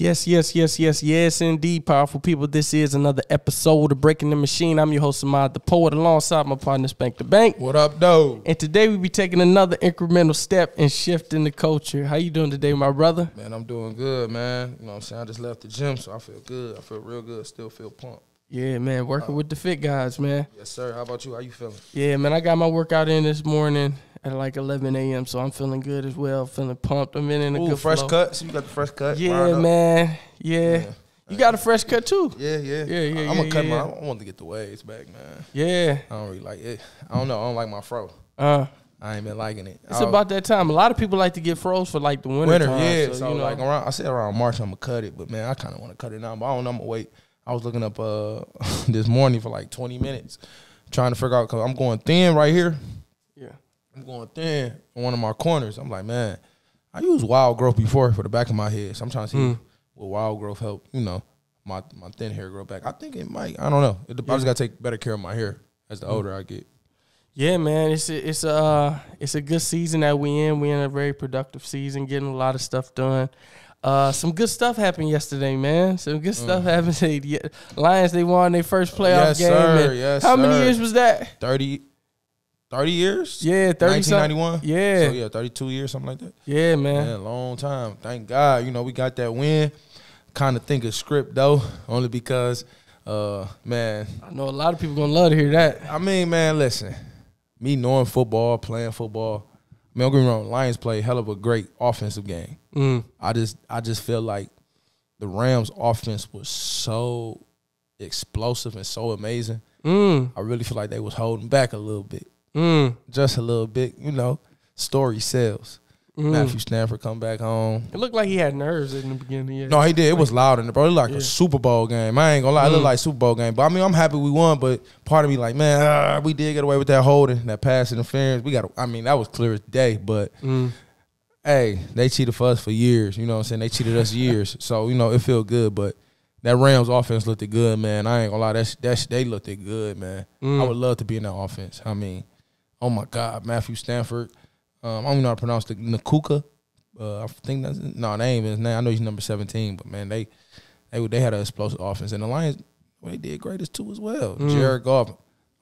Yes, yes, yes, yes, yes, indeed, powerful people. This is another episode of Breaking the Machine. I'm your host, Ahmad the Poet, alongside my partner, Spank the Bank. What up, though? And today we be taking another incremental step and shifting the culture. How you doing today, my brother? Man, I'm doing good, man. You know what I'm saying? I just left the gym, so I feel good. I feel real good. Still feel pumped. Yeah, man, working with the fit guys, man. Yes, sir. How about you? How you feeling? Yeah, man, I got my workout in this morning at like 11 a.m., so I'm feeling good as well. Feeling pumped. I'm in, in a Ooh, good fresh flow. cut. So you got the fresh cut. Yeah, man. Yeah. Yeah. You got a fresh cut too. Yeah, yeah, Yeah, yeah, I'm gonna cut yeah, my. yeah. I want to get the waves back, man. Yeah. I don't really like it. I don't know. I don't like my fro. Uh, I ain't been liking it. it's I- about that time. A lot of people like to get froze for like the winter. winter. time, yeah. So, So, you know. like around, I said around March I'm gonna cut it, but man, I kind of want to cut it now. But I don't know. I'm gonna wait. I was looking up uh this morning for like 20 minutes, trying to figure out because I'm going thin right here. yeah. I'm going thin on one of my corners. I'm like, man, I used wild growth before for the back of my head. So I'm trying to see Mm. will wild growth help, you know, my my thin hair grow back. I think it might. I don't know. It, I just gotta take better care of my hair as the Mm. older I get. Yeah, man, it's a, it's a uh, it's a good season that we in. We in a very productive season, getting a lot of stuff done. Uh, some good stuff happened yesterday, man. Some good stuff happened. Today. Yeah, Lions they won their first playoff Mm. Yes, game. sir. Yes, how many sir. years was that? 30, 30 years? Yeah, thirty. something. 1991? Yeah, So yeah, 32 years, something like that. yeah, man. Man, long time. Thank God. You know, we got that win. Kind of think of script though, only because, uh, man, I know a lot of people gonna love to hear that. I mean, man, listen, me knowing football, playing football, I mean, don't get me wrong, Lions play hell of a great offensive game. Mm. I just, I just feel like the Rams' offense was so explosive and so amazing. Mm. I really feel like they was holding back a little bit, Mm. just a little bit. You know, story sells. Mm. Matthew Stafford come back home. It looked like he had nerves in the beginning. Yeah. No, he did. It was loud in the bro. It looked like Yeah. a Super Bowl game. I ain't gonna lie, it looked Mm. like Super Bowl game. But I mean, I'm happy we won. But part of me like, man, ah, we did get away with that holding, that pass interference. We got. I mean, that was clear as day. But Mm. hey, they cheated for us for years. You know what I'm saying? They cheated us years. So you know, it feel good. But that Rams offense looked good, man. I ain't gonna lie. That's that's they looked good, man. Mm. I would love to be in that offense. I mean, oh my God, Matthew Stafford. Um, I don't even know how to pronounce the Nakuka. Uh, I think that's no, that ain't even his name. I know he's number seventeen, but man, they they they had an explosive offense, and the Lions well, they did greatest too as well. Mm. Jared Goff,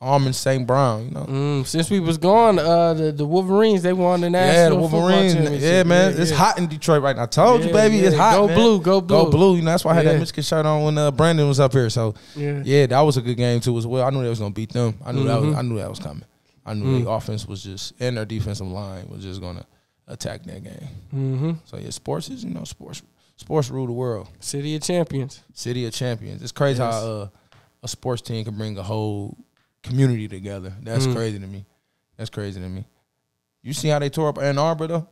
Armin St. Brown, you know. Mm. Since we was gone, uh, the, the Wolverines they won the national Yeah, the Wolverines. Yeah, man, it's yeah. hot in Detroit right now. I told you, Yeah, baby, it's hot. Go man. blue, go blue. Go blue. You know, that's why I had Yeah. that Michigan shirt on when uh, Brandon was up here. So Yeah. yeah, that was a good game too as well. I knew they was gonna beat them. I knew that was, Mhm. I knew that was coming. I knew Mm. the offense was just and their defensive line was just gonna attack that game. Mm-hmm. So yeah, sports is you know sports sports rule the world. City of Champions. City of champions. It's crazy Yes. how uh, a sports team can bring a whole community together. That's Mm. crazy to me. That's crazy to me. You see how they tore up Ann Arbor though?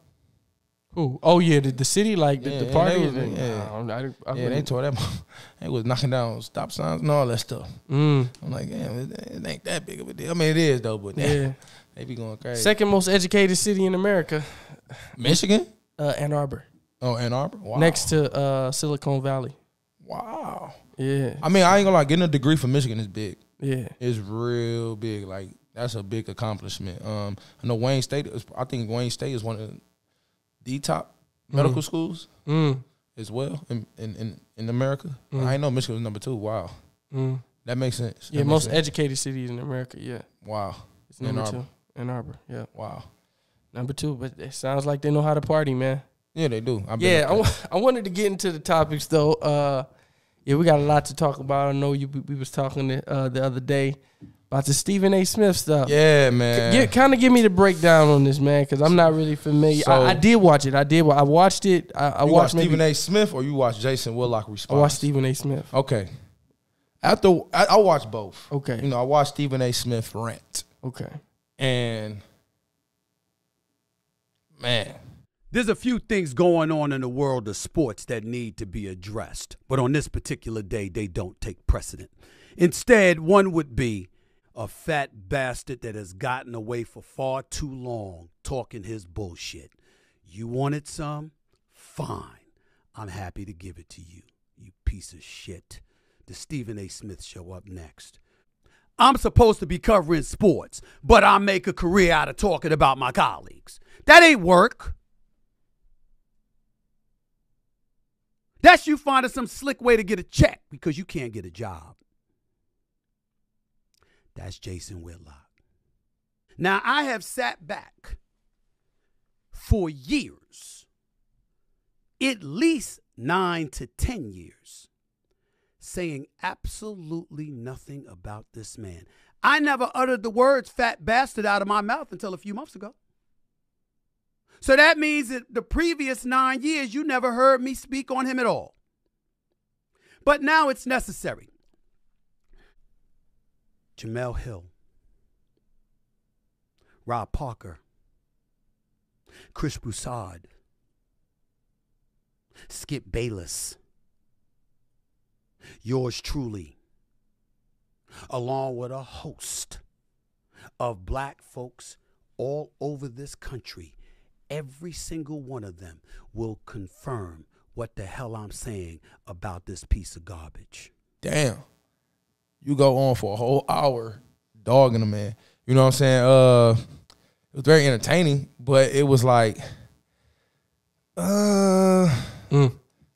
Who? Oh yeah, the, the city like the, Yeah, the yeah, party. they was- and- yeah. I don't- I, I yeah, they tore that. they was knocking down stop signs and all that stuff. Mm, I'm like, damn, it, it ain't that big of a deal. I mean, it is though, but yeah. they be going crazy. Second most educated city in America, Michigan? uh, Ann Arbor, Oh, Ann Arbor. Wow. next to uh, Silicon Valley. Wow. Yeah, I mean, I ain't gonna lie. Getting a degree from Michigan is big. yeah. It's real big. Like that's a big accomplishment. Um, I know Wayne State. Is, I think Wayne State is one of the top medical schools Mm, as well in in in, in America. Mm. I know Michigan was number two. Wow, mm. that makes sense. That Yeah, makes most sense. educated cities in America. Yeah, wow, it's Ann number Arbor. two. Ann Arbor. Yeah, wow. number two. But it sounds like they know how to party, man. Yeah, they do. I've Yeah, I, wa- I wanted to get into the topics though. Uh, yeah, we got a lot to talk about. I know you. We, we was talking the, uh, the other day about the Stephen A. Smith stuff. yeah, man. Get, kind of give me the breakdown on this, man, because I'm not really familiar. So- I, I did watch it. I did. I watched it. I, I you watch watched maybe, Stephen A. Smith or you watch Jason Whitlock respond? I response? watched Stephen A. Smith. Okay. After I, I watched both. Okay. You know, I watched Stephen A. Smith rant, Okay. and man, There's a few things going on in the world of sports that need to be addressed, but on this particular day, they don't take precedent. Instead, one would be a fat bastard that has gotten away for far too long talking his bullshit. You wanted some? Fine. I'm happy to give it to you, you piece of shit. The Stephen A. Smith show up next. I'm supposed to be covering sports, but I make a career out of talking about my colleagues. That ain't work. That's you finding some slick way to get a check because you can't get a job. That's Jason Whitlock. Now, I have sat back for years, at least nine to 10 years, saying absolutely nothing about this man. I never uttered the words fat bastard out of my mouth until a few months ago. So that means that the previous nine years, you never heard me speak on him at all. But now it's necessary. Jemele Hill, Rob Parker, Chris Broussard, Skip Bayless, yours truly, along with a host of black folks all over this country, every single one of them will confirm what the hell I'm saying about this piece of garbage. Damn. You go on for a whole hour dogging a man. You know what I'm saying? Uh it was very entertaining, but it was like uh Mm.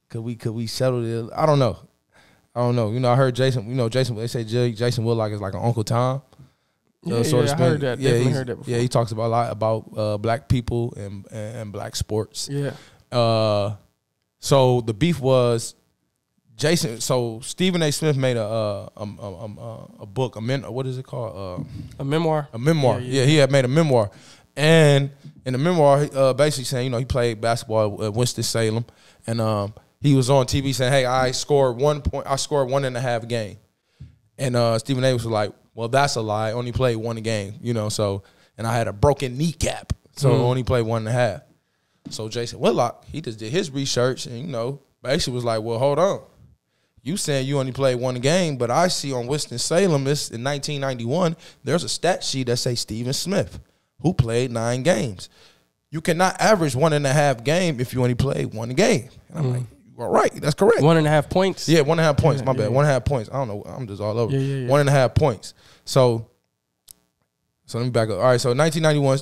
could we could we settle it? I don't know. I don't know. You know, I heard Jason, you know, Jason they say Jason Whitlock is like an Uncle Tom. Yeah, so to yeah, I heard that. Yeah, heard that before. Yeah, he talks about a lot about uh, black people and, and and black sports. Yeah. Uh, so the beef was Jason. So Stephen A. Smith made a uh, um, um, uh, a book. A men, what is it called? Uh, A memoir. a memoir. Yeah, Yeah, yeah. he had made a memoir, and in the memoir, uh, basically saying, you know, he played basketball at Winston Salem, and um, he was on TV saying, "Hey, I scored one point. I scored one and a half game," and uh, Stephen A. was like, "Well, that's a lie. I only played one game, you know." So, and I had a broken kneecap, so I only played one and a half. So Jason Whitlock, he just did his research, and you know, basically was like, "Well, hold on." You saying you only played one game, but I see on Winston Salem this in 1991. There's a stat sheet that say Stephen Smith, who played nine games. You cannot average one and a half game if you only played one game. And I'm like, you are right. That's correct. One and a half points. Yeah, one and a half points. My Yeah, bad. yeah. One and a half points. I don't know. I'm just all over. Yeah, yeah, yeah. One and a half points. So, so let me back up. All right. So 1991,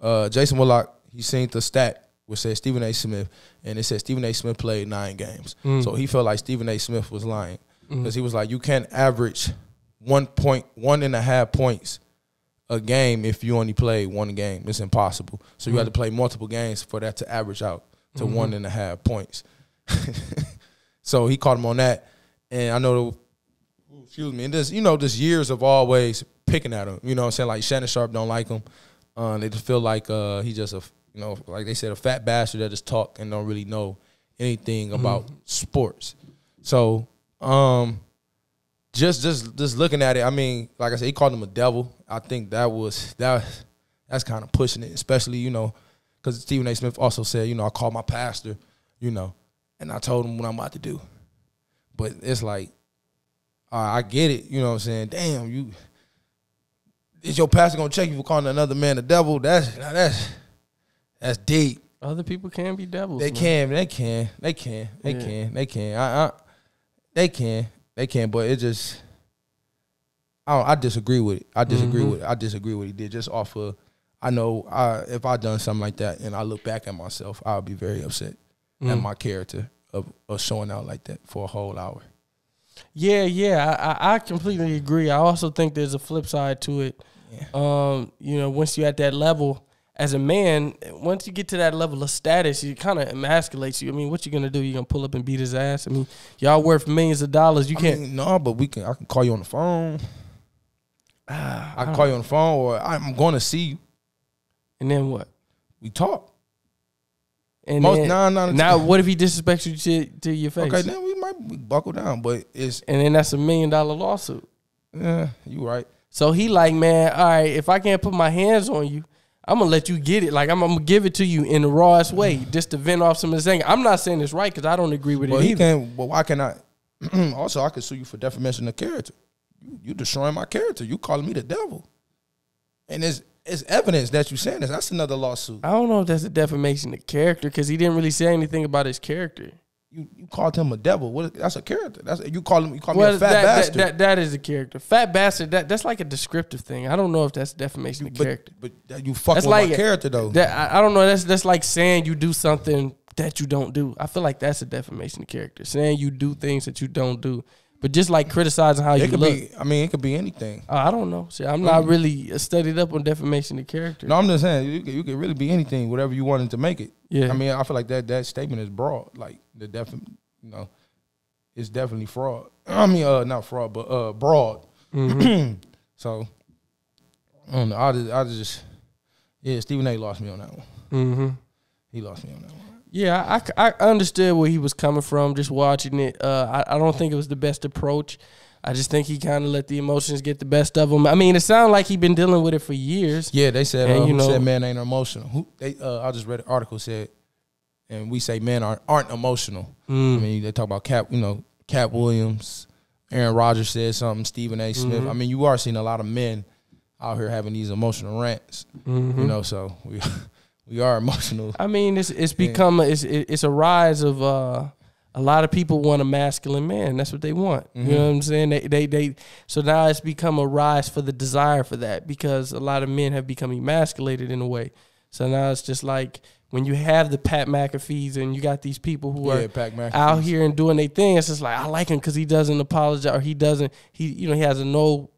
uh, Jason Whitlock he seen the stat which said Stephen A. Smith, and it said Stephen A. Smith played nine games. Mm. So he felt like Stephen A. Smith was lying because he was like, you can't average one point, one and a half points a game if you only play one game. It's impossible. So you have to play multiple games for that to average out to one and a half points. so he caught him on that, and I know, excuse me, and this you know, just years of always picking at him. You know, what I'm saying like Shannon Sharpe don't like him. Uh, they just feel like uh, he just a you know, like they said, a fat bastard that just talk and don't really know anything about sports. So, um, just just just looking at it, I mean, like I said, he called him a devil. I think that was that that's kind of pushing it, especially you know, because Stephen A. Smith also said, you know, I called my pastor, you know, and I told him what I'm about to do. But it's like, right, I get it, you know what I'm saying? Damn, you is your pastor gonna check you for calling another man a devil? That's that's that's deep. Other people can be devils. They man. can, they can, they can, they Yeah. can, they can. I, I, they can, they can. But it just, I, I disagree with it. I disagree Mhm. with it. I disagree with what he did. Just off of, I know, I if I done something like that and I look back at myself, I'll be very upset at Mm. my character of, of showing out like that for a whole hour. Yeah, yeah, I, I- I completely agree. I also think there's a flip side to it. Yeah. Um, you know, once you're at that level as a man, once you get to that level of status, it kind of emasculates you. I mean, what you gonna do? You gonna pull up and beat his ass? I mean, y'all worth millions of dollars. You I can't. mean, no, but we can. I can call you on the phone. Ah, I can call you on the phone, or I'm going to see you. and then what? We talk. And Most then, nine of now, what if he disrespects you to, to your face? Okay, then we might buckle down, but it's and then that's a million dollar lawsuit. yeah, you right. So he like, man, all right, if I can't put my hands on you, I'm gonna let you get it. Like I'm, I'm gonna give it to you in the rawest way, mm. just to vent off some of this anger. I'm not saying it's right because I don't agree with Well, it he either. can. Well, why can I? also, I could sue you for defamation of character. You, you destroying my character. You calling me the devil, and it's it's evidence that you're saying this. That's another lawsuit. I don't know if that's a defamation of character because he didn't really say anything about his character. You you called him a devil. What? That's a character. That's you call him. You call me a fat that, that, bastard. that that is a character. Fat bastard. That that's like a descriptive thing. I don't know if that's defamation of but character. but that you fucking That's with like my character though. That I, I don't know. That's that's like saying you do something that you don't do. I feel like that's a defamation of character. Saying you do things that you don't do. But just like criticizing how you could look. be. I mean, it could be anything. Uh, I don't know. See, I'm not really studied up on defamation of character. No, I'm just saying you could, you could really be anything, whatever you wanted to make it. Yeah. I mean, I feel like that that statement is broad. Like the def, you know, it's definitely fraud. I mean, uh, not fraud, but uh, broad. Mm-hmm. So I don't know. I just, I just, yeah, Stephen A. lost me on that one. Mm-hmm. He lost me on that one. Yeah, I, I understood where he was coming from just watching it. Uh, I, I don't think it was the best approach. I just think he kind of let the emotions get the best of him. I mean, it sounded like he'd been dealing with it for years. Yeah, they said And, uh, you know- said men ain't emotional. Who they? Uh, I just read an article said, and we say men aren't aren't emotional. Mm. I mean, they talk about Cap, you know, Cap Williams, Aaron Rodgers said something, Stephen A. Smith. Mhm. I mean, you are seeing a lot of men out here having these emotional rants. Mhm. You know, so we we are emotional. I mean, it's it's become a, it's it's a rise of uh, a lot of people want a masculine man. That's what they want. You know what I'm saying? They, they they so now it's become a rise for the desire for that because a lot of men have become emasculated in a way. So now it's just like when you have the Pat McAfee's and you got these people who Yeah, are Pat out here and doing their thing. It's just like I like him because he doesn't apologize or he doesn't he you know he has a no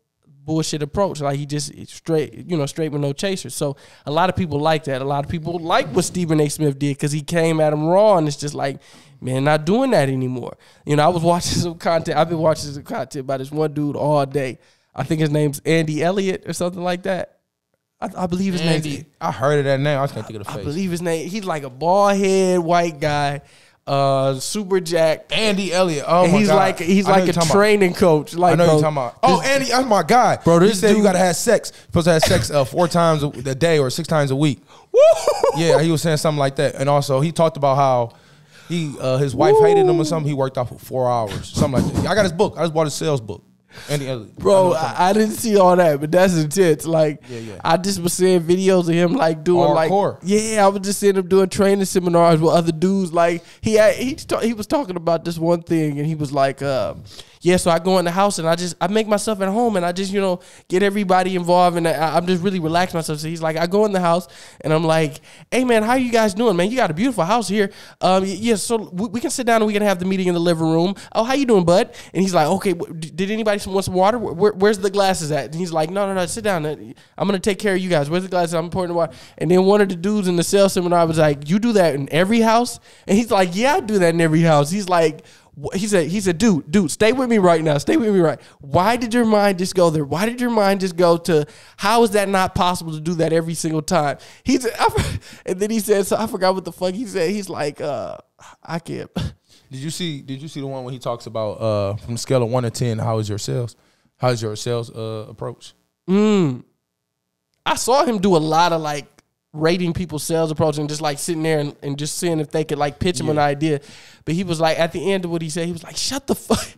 bullshit approach. Like he just straight you know straight with no chasers. So a lot of people like that. A lot of people like what Stephen A. Smith did because he came at him raw and it's just like man not doing that anymore. You know I was watching some content. I've been watching some content by this one dude all day. I think his name's Andy Elliott or something like that. I, I believe his Andy, I heard of that name. I just can't think of the face. I believe his name. He's like a bald head white guy, uh, super jacked. Andy Elliott. Oh and my he's God. like he's I like a talking about. training coach. Like I know bro, you're talking about. Oh, this- Andy, that's my guy. Bro, he this said you dude- gotta have sex. Supposed to have sex uh, four times a, a day or six times a week. Yeah, he was saying something like that. And also, he talked about how he uh, his wife hated him or something. He worked out for four hours, something like that. I got his book. I just bought his sales book. Andy Elliott. Bro, I, I didn't see all that, but that's intense. Like, Yeah, yeah. I just was seeing videos of him like doing Hardcore. like, yeah, I was just seeing him doing training seminars with other dudes. Like, he had, he he was talking about this one thing, and he was like, uh, yeah, so I go in the house and I just I make myself at home, and I just you know get everybody involved, and I, I'm just really relax myself. So he's like, I go in the house and I'm like, hey man, how you guys doing, man? You got a beautiful house here. Um, yeah, so we, we can sit down and we can have the meeting in the living room. Oh, how you doing, bud? And he's like, okay, did anybody want some water? Where, where- where's the glasses at? And he's like, no, no, no, sit down. I'm gonna take care of you guys. Where's the glasses? I'm pouring the water. And then one of the dudes in the sales seminar was like, you do that in every house? And he's like, yeah, I do that in every house. He's like. He said, he said, dude, dude, stay with me right now. Stay with me right. Why did your mind just go there? Why did your mind just go to how is that not possible to do that every single time? He said, I, and then he said, so I forgot what the fuck he said. He's like, uh, I can't. Did you see? Did you see the one when he talks about uh, from scale of one to ten? How is your sales? How is your sales uh, approach? Mm. I saw him do a lot of like rating people's sales approach and just like sitting there and, and just seeing if they could like pitch him an idea. But he was like, at the end of what he said, he was like, shut the fuck.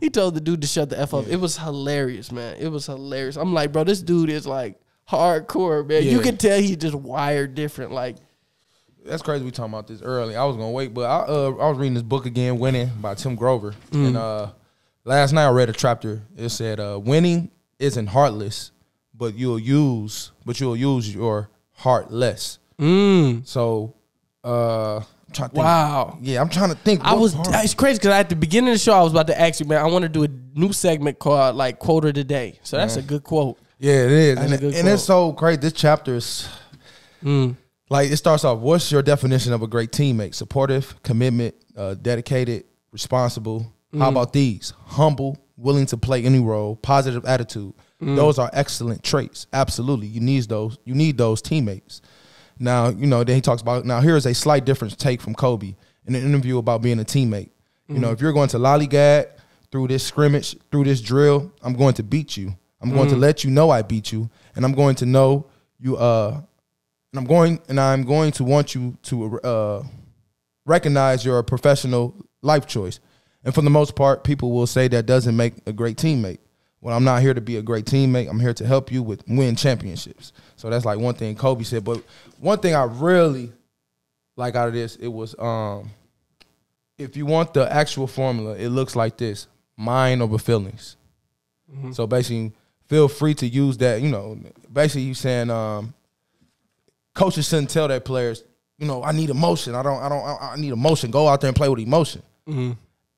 He told the dude to shut the F up. It was hilarious, man. It was hilarious. I'm like, bro, this dude is like hardcore, man. You Yeah. can tell he's just wired different. Like, That's crazy. We talking about this early. I was gonna wait, but I uh, I was reading this book again, "Winning" by Tim Grover, and uh, last night I read a chapter. It said, uh, "Winning isn't heartless, but you'll use, but you'll use your heart less." mm, So, uh, I'm trying to think. wow. Yeah, I'm trying to think. I was part- it's crazy because at the beginning of the show I was about to ask you, man. I want to do a new segment called like quote of the day. So that's a good quote. Yeah, it is, That's and, good and it's so great. This chapter is Mm. like it starts off. What's your definition of a great teammate? Supportive, commitment, uh, dedicated, responsible. Mm. How about these? Humble, willing to play any role, positive attitude. Mm. Those are excellent traits. Absolutely, you need those. You need those teammates. Now, you know. Then he talks about. Now, here is a slight difference take from Kobe in an interview about being a teammate. You Mm. know, if you're going to lollygag through this scrimmage, through this drill, I'm going to beat you. I'm going to Mm. let you know I beat you, and I'm going to know you. Uh, and I'm going and I'm going to want you to uh, recognize your professional life choice. And for the most part, people will say that doesn't make a great teammate. Well, I'm not here to be a great teammate. I'm here to help you with win championships. So that's like one thing Kobe said. But one thing I really like out of this, it was um, if you want the actual formula, it looks like this: mind over feelings. So basically, feel free to use that. You know, basically, you saying um, coaches shouldn't tell their players you know, I need emotion. I don't, I don't, I I need emotion. Go out there and play with emotion.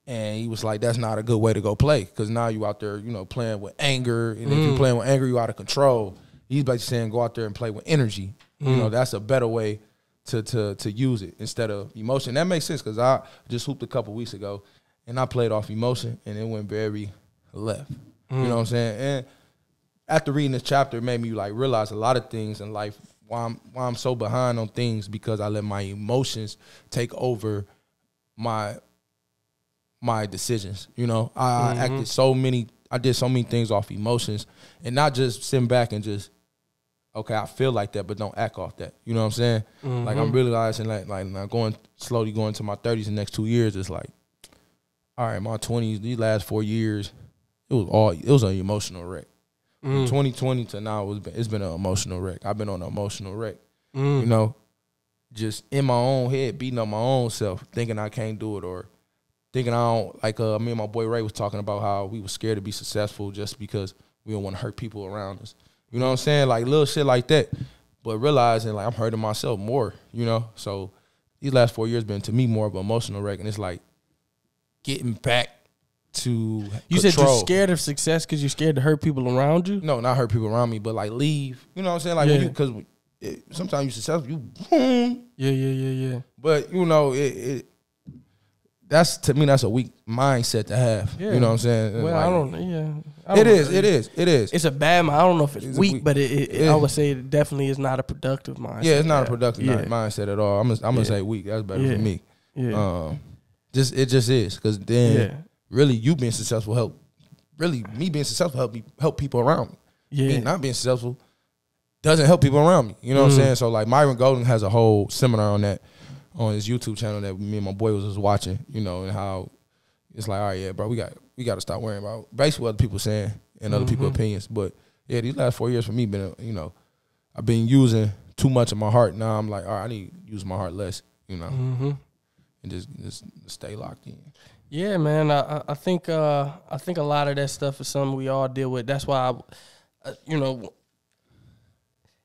And he was like, that's not a good way to go play because now you out there, you know, playing with anger. And if you're mm. playing with anger, you out of control. He's basically saying go out there and play with energy. You know, mm. that's a better way to to to use it instead of emotion. That makes sense because I just hooped a couple weeks ago and I played off emotion and it went very left. You know what I'm mm. saying? And after reading this chapter, it made me like realize a lot of things in life. Why I'm why I'm so behind on things because I let my emotions take over my my decisions. You know, I, I mm-hmm. acted so many. I did so many things off emotions, and not just sitting back and just okay, I feel like that, but don't act off that. You know what I'm saying? Like I'm mm-hmm. realizing like like now going slowly going to my 30s the next two years. It's like, all right, my 20s these last four years, it was all it was an emotional wreck. From mm. 2020 to now, it was been, it's been an emotional wreck. I've been on an emotional wreck. Mm. You know, just in my own head, beating up my own self, thinking I can't do it, or thinking I don't. Like uh, me and my boy Ray was talking about how we were scared to be successful just because we don't want to hurt people around us. You know what I'm saying? Like little shit like that. But realizing like I'm hurting myself more. You know, so these last four years been to me more of an emotional wreck, and it's like getting back to You said you're scared of success because you're scared to hurt people around you. No, not hurt people around me, but like leave. You know what I'm saying? Like Yeah. because sometimes you successful, you boom. Yeah, yeah, yeah, yeah. But you know, it, it that's to me that's a weak mindset to have. Yeah. You know what I'm saying? Well, Like, I don't. Yeah, I It don't is. know. It is. It is. It's a bad. I don't know if it's, It's weak, weak- but it, it, Yeah. I would say it definitely is not a productive mindset. yeah, it's not a productive Yeah. mindset at all. I'm gonna, I'm gonna Yeah. say weak. That's better Yeah. for me. Yeah, Um, just it just is because then really you being successful help. Really, me being successful help me help people around me. yeah. me not being successful doesn't help people around me. You know what Mm. I'm saying? So like Myron Golden has a whole seminar on that on his YouTube channel that me and my boy was just watching, you know, and how it's like, all right, yeah, bro, we got we got to stop worrying about basically what other people saying and other people's Mhm. opinions. But yeah, these last four years for me been, you know, I've been using too much of my heart. Now I'm like, all right, I need to use my heart less, you know, hmm and just just stay locked in. Yeah, man. I I- I think uh I think a lot of that stuff is something we all deal with. That's why, I, uh, you know,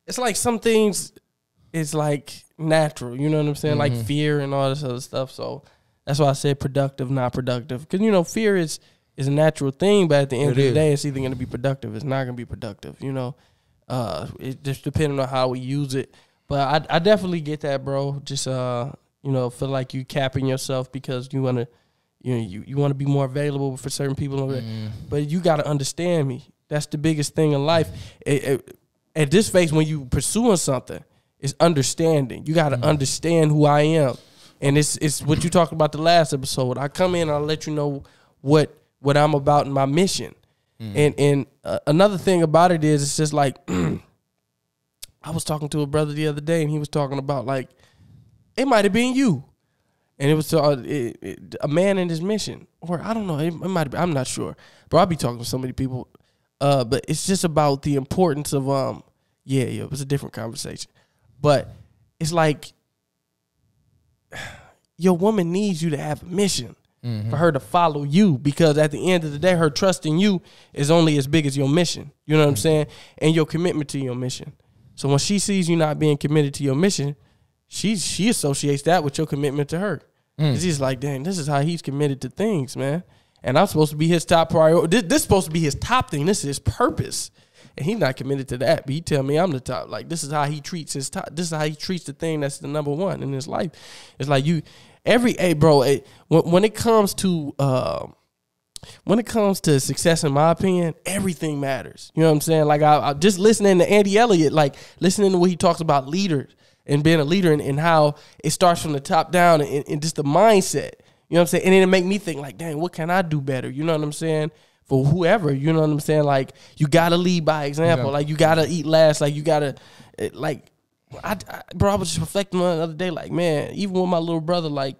it's like some things is like natural. You know what I'm saying? Like Mhm. fear and all this other stuff. So that's why I said productive, not productive. Because you know, fear is is a natural thing, but at the end It of the is. day, it's either going to be productive, it's not going to be productive. You know, uh, it just depending on how we use it. But I I definitely get that, bro. Just uh, you know, feel like you capping yourself because you want to you know, you, you want to be more available for certain people. Mm. but you got to understand me. That's the biggest thing in life. It- it- at this phase, when you pursuing something, it's understanding. You got to understand who I am, and it's it's what you talked about the last episode. I come in, and I let you know what what I'm about in my mission, and and uh, another thing about it is, it's just like I was talking to a brother the other day, and he was talking about like it might have been you and it was uh, it, it, a man in his mission, or I don't know, it, it might. I'm not sure, but I'll be talking to so many people. Uh, but it's just about the importance of um, yeah, yeah. It was a different conversation, but it's like your woman needs you to have a mission mm-hmm. for her to follow you because at the end of the day, her trust in you is only as big as your mission. You know what I'm saying? And your commitment to your mission. So when she sees you not being committed to your mission, she she associates that with your commitment to her. Mm. It's just like, dang, this is how he's committed to things, man. And I'm supposed to be his top priority. This, this is supposed to be his top thing. This is his purpose. And he's not committed to that. But he tell me I'm the top. Like this is how he treats his top. This is how he treats the thing that's the number one in his life. It's like you, every hey, bro. When when it comes to uh, when it comes to success, in my opinion, everything matters. You know what I'm saying? Like I, I just listening to Andy Elliott, like listening to what he talks about leaders and being a leader and, and how it starts from the top down and, and just the mindset. You know what I'm saying? And then it make me think like, dang, what can I do better? You know what I'm saying? For whoever, you know what I'm saying? Like you gotta lead by example. Yeah. Like you gotta eat last. Like you gotta, it, like, I, I, bro, I was just reflecting on it the other day. Like, man, even with my little brother, like,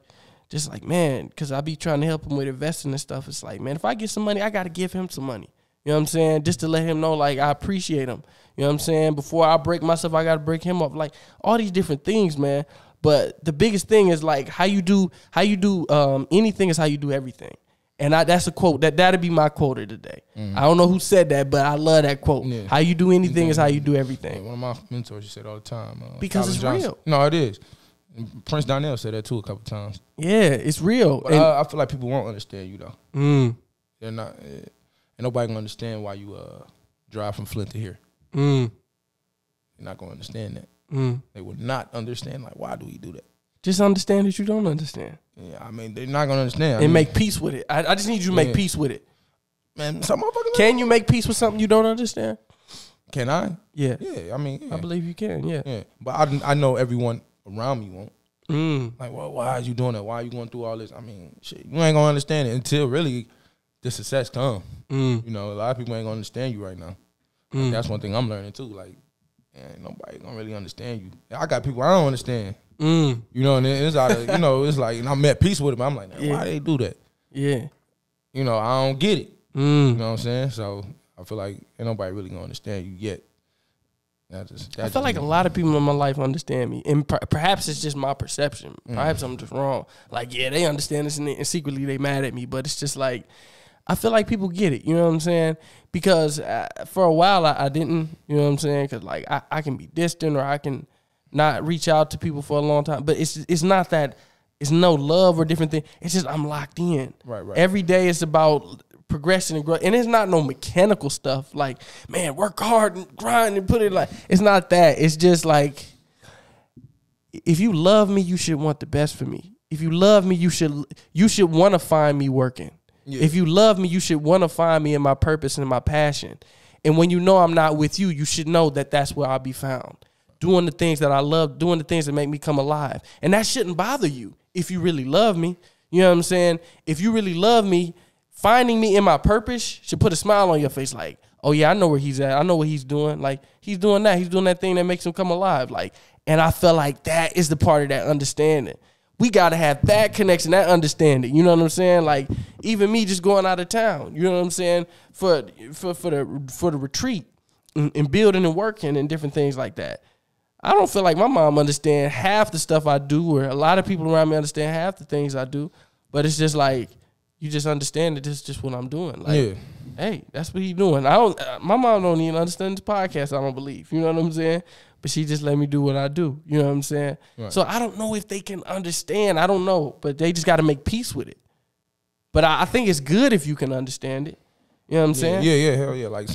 just like man, because I be trying to help him with investing and stuff. It's like, man, if I get some money, I got to give him some money. You know what I'm saying? Just to let him know, like, I appreciate him. You know what I'm saying? Before I break myself, I got to break him up. Like all these different things, man. But the biggest thing is like how you do how you do um, anything is how you do everything. And I, that's a quote that that'd be my quote of the day. I don't know who said that, but I love that quote. Yeah. How you do anything is how you do everything. one of my mentors, you said all the time. Uh, Because Calvin it's Johnson. real. No, it is. Prince Donnell said that too a couple times. Yeah, it's real. But And- I, I feel like people won't understand you though. mm, They're not. eh, Ain't nobody gonna understand why you uh drive from Flint to here. mm, You're not gonna understand that. mm. They would not understand like why do we do that? Just understand that you don't understand Yeah, I mean they're not gonna understand. I and mean, make peace with it. I, I just need you to make Yeah. peace with it. man some motherfuckers. Can you make peace with something you don't understand? Can I? Yeah, Yeah, I mean, yeah. I believe you can. Yeah. yeah. But I, I know everyone around me won't. Mm, Like, well, why are you doing that? Why are you going through all this? I mean, shit, you ain't gonna understand it until really the success come. mm, You know, a lot of people ain't gonna understand you right now. mm. That's one thing I'm learning too. Like, nobody gonna really understand you. I got people I don't understand. Mm, You know, and it's out of you know, it's like and I'm at peace with it. But I'm like, Yeah. why they do that? yeah. You know, I don't get it. You Mm. know what I'm saying? So I feel like ain't nobody really gonna understand you yet. That just, that I feel like a lot of people in my life understand me, and per- perhaps it's just my perception. Perhaps I'm just wrong. Like, yeah, they understand this, and, they- and secretly they mad at me. But it's just like, I feel like people get it. You know what I'm saying? Because uh, for a while I, I didn't. You know what I'm saying? Because like I, I can be distant or I can not reach out to people for a long time. But it's it's not that it's no love or different thing. It's just I'm locked in. Right, right. Every day it's about progression and growth, and it's not no mechanical stuff. Like man, work hard and grind and put it like it's not that. It's just like if you love me, you should want the best for me. If you love me, you should you should want to find me working. Yeah. If you love me, you should want to find me in my purpose and my passion. And when you know I'm not with you, you should know that that's where I'll be found. Doing the things that I love, doing the things that make me come alive. And that shouldn't bother you if you really love me. You know what I'm saying? If you really love me, finding me in my purpose should put a smile on your face like, oh yeah, I know where he's at. I know what he's doing. Like he's doing that. He's doing that thing that makes him come alive. Like, and I feel like that is the part of that understanding. We gotta have that connection, that understanding. You know what I'm saying? Like even me just going out of town. You know what I'm saying? For for for the for the retreat and, and building and working and different things like that. I don't feel like my mom understand half the stuff I do, or a lot of people around me understand half the things I do. But it's just like you just understand that this is just what I'm doing. Like, Yeah. hey, that's what he doing. I don't. Uh, my mom don't even understand this podcast. I don't believe. You know what I'm saying? But she just let me do what I do. You know what I'm saying? Right. So I don't know if they can understand. I don't know, but they just got to make peace with it. But I, I think it's good if you can understand it. You know what I'm Yeah, saying? yeah, yeah, hell yeah. Like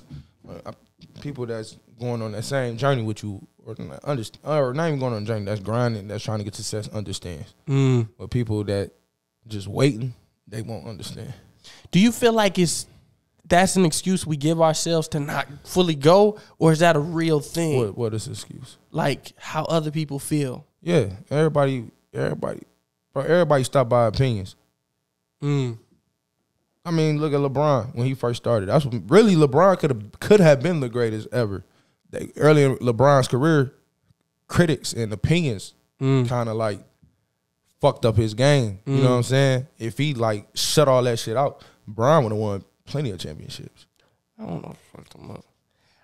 uh, people that's going on that same journey with you, or not understand, or not even going on a journey, that's grinding, that's trying to get success, understands. Mm. But people that just waiting, they won't understand. Do you feel like it's that's an excuse we give ourselves to not fully go, or is that a real thing? What what is the excuse? Like how other people feel? Yeah, everybody, everybody, bro, everybody stop by opinions. Mm. I mean, look at LeBron when he first started. That's really LeBron could have could have been the greatest ever. They, early in LeBron's career, critics and opinions Mm. kind of like fucked up his game. You know what I'm saying? If he like shut all that shit out, Bron would have won plenty of championships. I don't know. Fucked them up.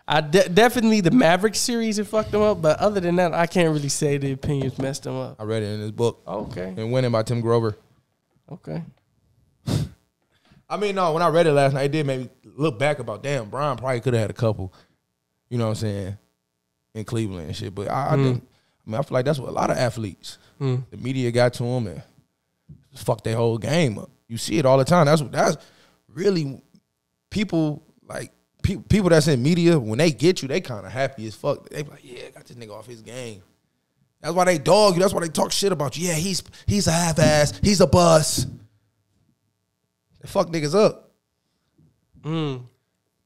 I de- definitely the Maverick series it fucked them up, but other than that, I can't really say the opinions messed them up. I read it in his book. Okay, And winning by Tim Grover. okay. I mean, no, when I read it last night, it did make me look back about damn, Bron probably could have had a couple, you know what I'm saying, in Cleveland and shit. But I, I, think, I mean, I feel like that's what a lot of athletes, Mm. the media got to them and fucked their whole game up. You see it all the time. That's what that's really people like pe- people that's in media when they get you, they kind of happy as fuck. They be like, yeah, I got this nigga off his game. That's why they dog you. That's why they talk shit about you. Yeah, he's he's a half ass. He's a bus. They fuck niggas up. Mm.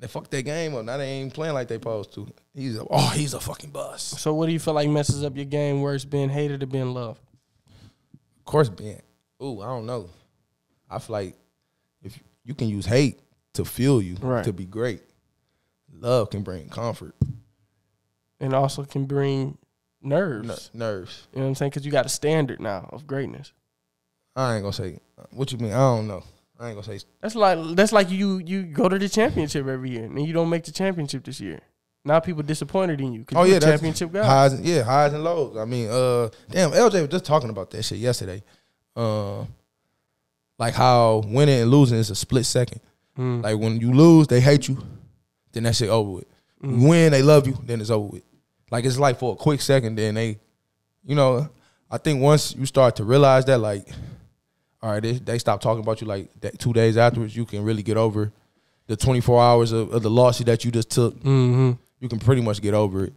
They fuck their game up. Now they ain't playing like they supposed to. He's a, oh, he's a fucking bus. So what do you feel like messes up your game worse, being hated or being loved? Of course, Ben. Ooh, I don't know. I feel like if you can use hate to fuel you Right. to be great, love can bring comfort, And also can bring nerves. N- nerves. You know what I'm saying? Because you got a standard now of greatness. I ain't gonna say uh, what you mean. I don't know. I ain't gonna say. That's like that's like you you go to the championship every year and you don't make the championship this year. Now people disappointed in you Oh you're yeah, championship guy. highs. Yeah, highs and lows. I mean, uh, damn, LJ was just talking about that shit yesterday. Uh, like how winning and losing is a split second. Mm. Like when you lose, they hate you. Then that shit over with. You win, they love you. Then it's over with. Like it's like for a quick second. Then they, you know, I think once you start to realize that, like, all right, they, they stop talking about you like that two days afterwards, you can really get over the 24 hours of, of the loss that you just took. Mm-hmm. You can pretty much get over it.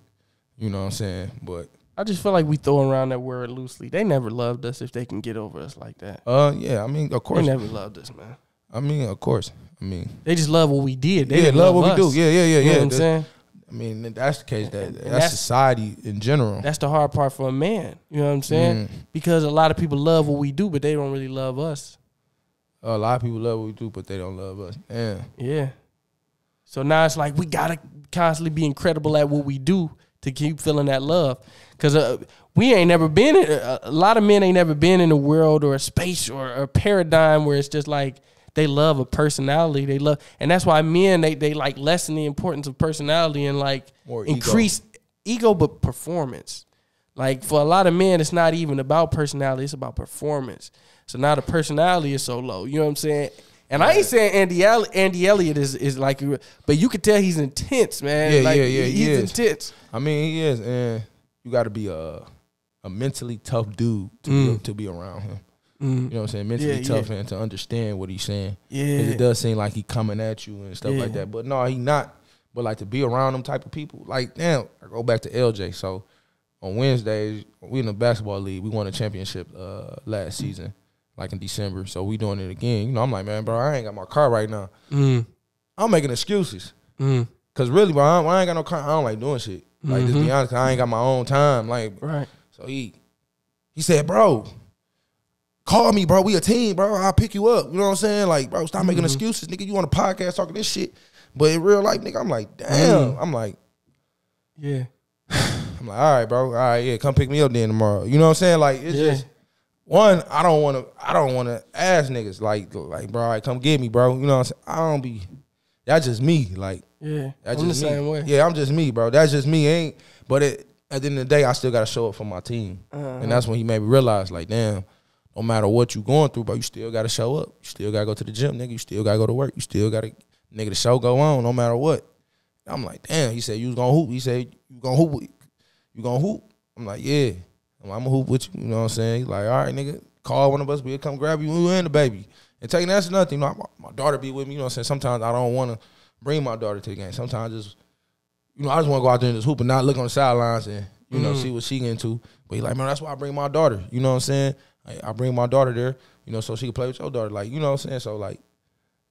You know what I'm saying? But I just feel like we throw around that word loosely. They never loved us if they can get over us like that. uh, yeah, I mean, of course. They never loved us, man. I mean, of course. I mean, They just love what we did. They yeah, didn't love what we do. Yeah, yeah, yeah, You know yeah. what I'm saying? I mean, if that's the case. That that's, that's- society in general. That's the hard part for a man. You know what I'm saying? Mm. Because a lot of people love what we do, but they don't really love us. A lot of people love what we do, but they don't love us. Yeah. Yeah. So now it's like we gotta constantly be incredible at what we do to keep feeling that love. Cause uh, we ain't never been a, a lot of men ain't never been in a world or a space or a paradigm where it's just like they love a personality. They love, and that's why men they they like lessen the importance of personality and like More increase ego, but performance. Like for a lot of men, it's not even about personality; it's about performance. So now the personality is so low. You know what I'm saying? And I ain't saying Andy Andy Elliott is is like, but you could tell he's intense, man. Yeah, like, yeah, yeah, he He's is. intense. I mean, he is, and you got to be a a mentally tough dude to Mm. be, to be around him. Mm. You know what I'm saying? Mentally Yeah, tough yeah. and to understand what he's saying. Yeah, It does seem like he coming at you and stuff like that. But no, he not. But like to be around them type of people, like damn, I go back to LJ. So on Wednesdays, we in the basketball league. We won a championship uh, last season, like in December. So we doing it again. You know, I'm like, man, bro, I ain't got my car right now. Mm. I'm making excuses. Mm. Cause really, bro, I, I ain't got no car. I don't like doing shit. Like just be Mhm. honest, I ain't got my own time. Like Right. so he he said, bro, call me, bro. We a team, bro. I'll pick you up. You know what I'm saying? Like, bro, stop making Mhm. excuses, nigga. You on a podcast talking this shit. But in real life, nigga, I'm like, damn. Mhm. I'm like, Yeah. I'm like, all right, bro. All right, yeah, come pick me up then tomorrow. You know what I'm saying? Like, it's Yeah. just one, I don't wanna I don't wanna ask niggas like like, bro, all right, come get me, bro. You know what I'm saying? I don't be that's just me. Like Yeah. that's I'm the me. same way. Yeah, I'm just me, bro. That's just me. Ain't but it at the end of the day, I still gotta show up for my team. Uh-huh. And that's when he made me realize, like, damn, no matter what you're going through, bro, you still gotta show up. You still gotta go to the gym, nigga. You still gotta go to work. You still gotta, nigga, the show go on no matter what. I'm like, damn. He said you was gonna hoop. He said you gonna hoop. You gonna hoop? I'm like, yeah. I'm, like, I'm gonna hoop with you. You know what I'm saying? He's like, all right, nigga. Call one of us. We'll come grab you. You and the baby. And taking that's nothing. You know, my, my daughter be with me. You know what I'm saying? Sometimes I don't want to bring my daughter to the game. Sometimes just, you know, I just want to go out there and just hoop and not look on the sidelines and you know Mhm. see what she get into. But he like, man, that's why I bring my daughter. You know what I'm saying? I, I bring my daughter there. You know, so she can play with your daughter. Like, you know what I'm saying? So like,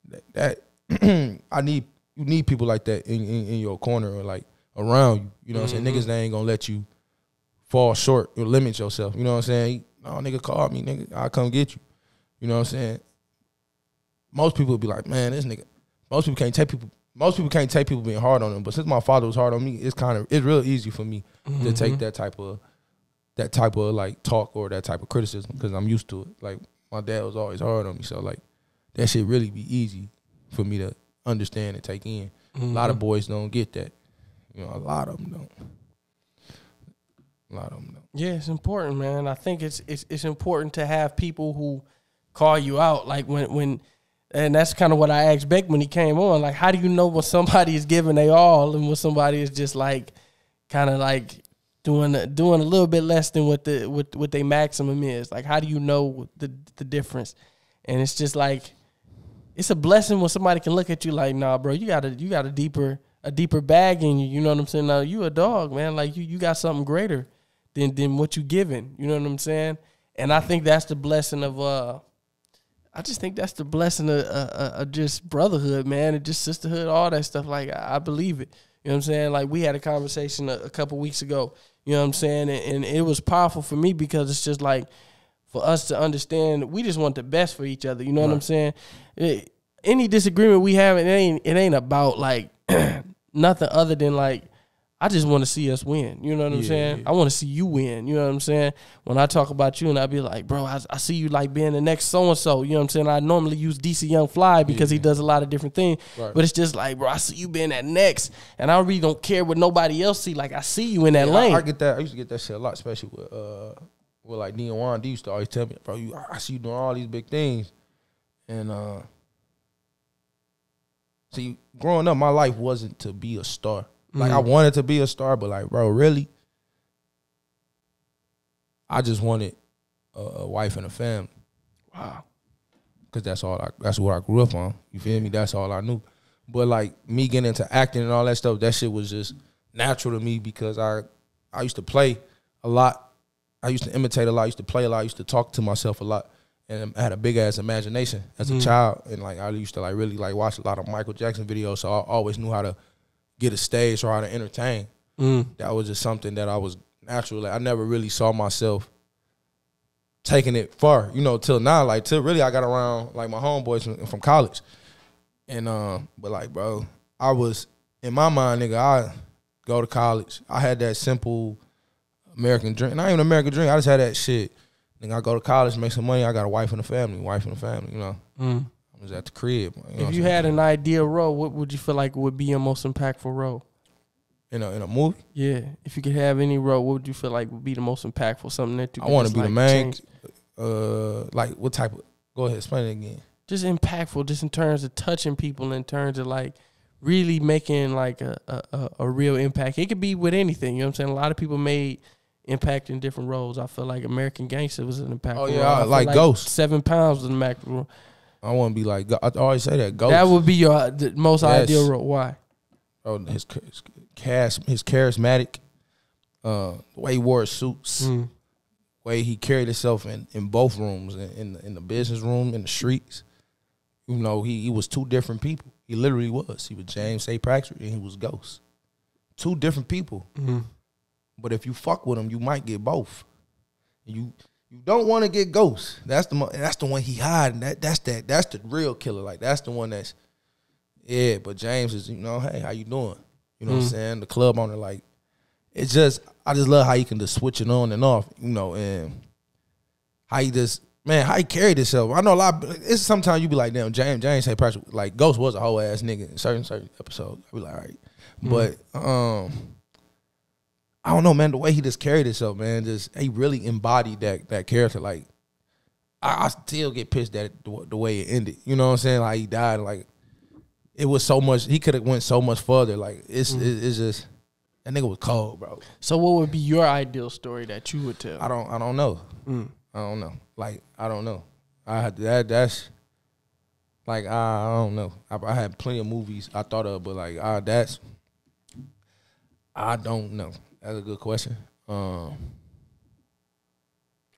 that, that I need you need people like that in, in, in your corner or like around you. You know what I'm Mhm. saying? Niggas they ain't gonna let you fall short or limit yourself. You know what I'm saying? No, nigga, call me, nigga. I'll come get you. You know what I'm saying? Most people would be like, man, this nigga. Most people can't take people. Most people can't take people being hard on them. But since my father was hard on me, it's kind of it's real easy for me to take Mhm. that type of that type of like talk or that type of criticism because I'm used to it. Like my dad was always hard on me, so like that shit really be easy for me to understand and take in. A lot of Mhm. boys don't get that. You know, a lot of them don't. A lot of them don't. Yeah, it's important, man. I think it's it's it's important to have people who call you out. Like when when and that's kind of what I asked Beck when he came on. Like, how do you know when somebody is giving they all and when somebody is just like kind of like doing doing a little bit less than what the what what their maximum is? Like, how do you know the the difference? And it's just like it's a blessing when somebody can look at you like, nah, bro, you got a you got a deeper a deeper bag in you. You know what I'm saying? Now you a dog, man. Like you you got something greater than than what you giving. You know what I'm saying? And I think that's the blessing of uh I just think that's the blessing of, uh, uh, of just brotherhood, man, and just sisterhood, all that stuff. Like I, I believe it. You know what I'm saying? Like we had a conversation a, a couple weeks ago. You know what I'm saying? And, and it was powerful for me because it's just like for us to understand we just want the best for each other. You know what I'm saying? It- any disagreement we have, it ain't it ain't about like nothing other than like I just want to see us win. You know what I'm Yeah, saying? yeah. I want to see you win. You know what I'm saying? When I talk about you and I be like, bro, I, I see you like being the next so and so. You know what I'm saying? I normally use DC Young Fly because he does a lot of different things. Right. But it's just like, bro, I see you being that next, and I really don't care what nobody else see. Like I see you in that Yeah, lane. I, I get that. I used to get that shit a lot, especially with uh with like and Juan. D used to always tell me, bro, you I see you doing all these big things. And uh see, growing up, my life wasn't to be a star. Like I Mhm. wanted to be a star, but like, bro, really? I just wanted a, a wife and a family. Wow. Cause that's all I that's what I grew up on. You feel me? That's all I knew. But like me getting into acting and all that stuff, that shit was just natural to me because I I used to play a lot. I used to imitate a lot. I used to play a lot. I used to talk to myself a lot. And I had a big ass imagination as a child. And like I used to like really like watch a lot of Michael Jackson videos. So I always knew how to get a stage or how to entertain. Mm. That was just something that I was natural. Like I never really saw myself taking it far, you know, till now. Like till really I got around like my homeboys from, from college. And um, but like, bro, I was in my mind, nigga, I go to college. I had that simple American dream. Not even American dream. I just had that shit. Nigga, I go to college, make some money. I got a wife and a family, wife and a family. You know, Mm. Was at the crib. You know If you had an ideal role, what would you feel like would be your most impactful role? in a in a movie, Yeah. If you could have any role, what would you feel like would be the most impactful? Something that you I want to be the main. change? Uh, like what type of? Go ahead, explain it again. Just impactful, just in terms of touching people, in terms of like really making like a, a, a, real impact. It could be with anything. You know what I'm saying? A lot of people made impact in different roles. I feel like American Gangster was an impact. Oh, yeah, feel like Ghost. Seven pounds was an role. I want to be like. I always say that. Ghost. That would be your the most Yes. ideal role. Why? Oh, his his cast, his charismatic, uh, the way he wore his suits, Mm. way he carried himself in, in both rooms, in in the, in the business room, in the streets. You know, he he was two different people. He literally was. He was James St. Patrick and he was Ghost. Two different people. Mm. But if you fuck with him, you might get both. You you don't want to get Ghost. That's the that's the one he hiding. That that's that that's the real killer. Like that's the one that's yeah. But James is you know hey how you doing? You know what I'm Mhm. saying? The club owner like it's just I just love how you can just switch it on and off. You know and how you just man how he carried himself. I know a lot. It's sometimes you be like damn James James hey Patrick like Ghost was a whole ass nigga in certain certain episodes. I be like all right, but um. I don't know, man. The way he just carried himself, man, just he really embodied that that character. Like, I, I still get pissed at the, the way it ended. You know what I'm saying? Like he died. Like it was so much. He could have went so much further. Like it's Mm. it, it's just that nigga was cold, bro. So, what would be your ideal story that you would tell? I don't I don't know. Mm. I don't know. Like I don't know. I had that. That's like I, I don't know. I, I had plenty of movies I thought of, but like uh, that's I don't know. That's a good question. Um.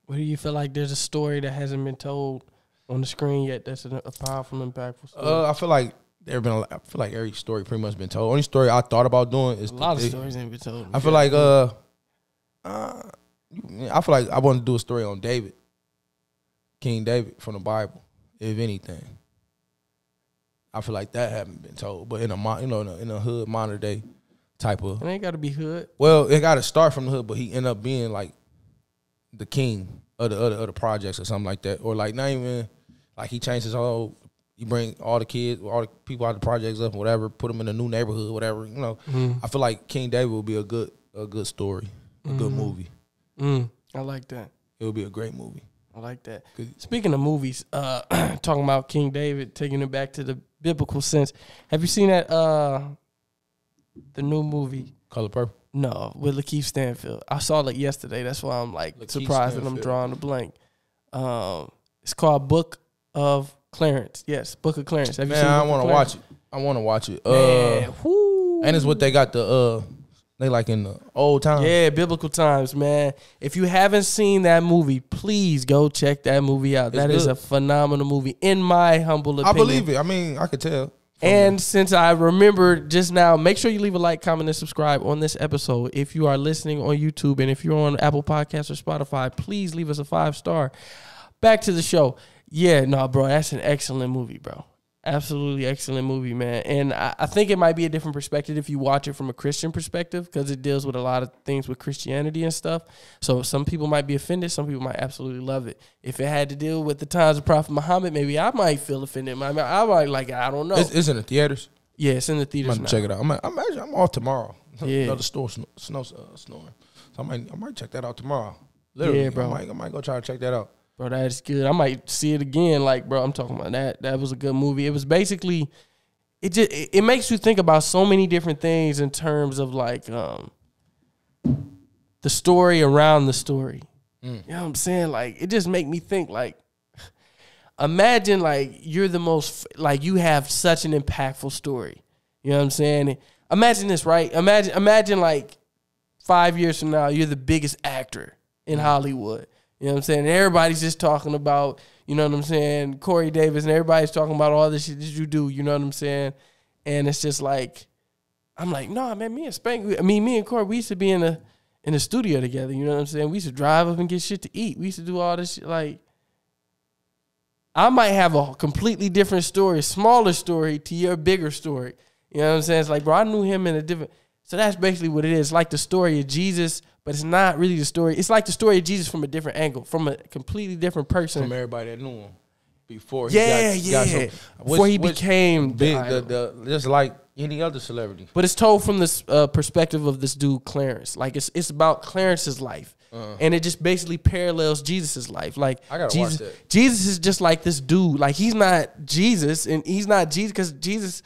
What do you feel like there's a story that hasn't been told on the screen yet that's a, a powerful, impactful story? Uh, I feel like there have been. A, lot- I feel like every story pretty much been told. Only story I thought about doing is a lot of it- stories ain't been told. I feel like uh, uh, I feel like I want to do a story on David, King David from the Bible, if anything. I feel like that haven't been told, but in a you know in a, in a hood modern day type of it ain't got to be hood. well, it got to start from the hood, but he end up being like the king of the other other projects or something like that, or like not even like he changed his whole. You bring all the kids, all the people out of the projects up, whatever, put them in a new neighborhood, whatever. You know, I feel like King David would be a good a good story, a good movie. Mm, I like that. It would be a great movie. I like that. Speaking of movies, uh, talking about King David, taking it back to the biblical sense. Have you seen that? Uh, the new movie. Color Purple. No, with Lakeith Stanfield. I saw it yesterday. That's why I'm like Lakeith surprised that I'm drawing a blank. Um, it's called Book of Clarence. Yes, Book of Clarence. Have you Man, seen? I want to watch it. I want to watch it. Man, Uh, whoo. and it's what they got the uh, they like in the old times. Yeah, biblical times, man. If you haven't seen that movie, please go check that movie out. It's That is good. a phenomenal movie, in my humble opinion. I believe it. I mean, I could tell. And since I remembered just now, make sure you leave a like, comment, and subscribe on this episode. If you are listening on YouTube and if you're on Apple Podcasts or Spotify, please leave us a five star. Back to the show. Yeah, no, bro, that's an excellent movie, bro. Absolutely excellent movie, man. And I, I think it might be a different perspective if you watch it from a Christian perspective because it deals with a lot of things with Christianity and stuff. So some people might be offended, some people might absolutely love it. If it had to deal with the times of Prophet Muhammad, maybe I might feel offended. I might, I might like, I don't know. It's, it's in the theaters. Yeah, it's in the I'm theaters now. check it out. I'm, I'm actually I'm off tomorrow. Yeah. Another store snow, snow uh, snoring. So I might I might check that out tomorrow. Literally, Yeah, bro. I might I might go try to check that out. Bro, that is good. I might see it again. Like, bro, I'm talking about that. That was a good movie. It was basically, it just it, it makes you think about so many different things in terms of like um the story around the story. You know what I'm saying? Like it just make me think like imagine like you're the most like you have such an impactful story. You know what I'm saying? Imagine this, right? Imagine imagine like 5 years from now you're the biggest actor in Hollywood. You know what I'm saying? And everybody's just talking about, you know what I'm saying, Corey Davis and everybody's talking about all this shit that you do, you know what I'm saying? And it's just like I'm like, no, nah, man, me and Spank, I mean, me and Corey, we used to be in a in the studio together. You know what I'm saying? We used to drive up and get shit to eat. We used to do all this shit. Like, I might have a completely different story, smaller story to your bigger story. You know what I'm saying? It's like, bro, I knew him in a different. So that's basically what it is. Like the story of Jesus, but it's not really the story. It's like the story of Jesus from a different angle, from a completely different person. From everybody that knew him before. He yeah, got, yeah. got some- Before which- he became big, idol. the, the, just like any other celebrity. But it's told from this uh, perspective of this dude Clarence. Like it's it's about Clarence's life, and it just basically parallels Jesus's life. Like Uh-huh. I gotta watch Jesus, that. Jesus is just like this dude. Like he's not Jesus, and he's not Jesus because Jesus,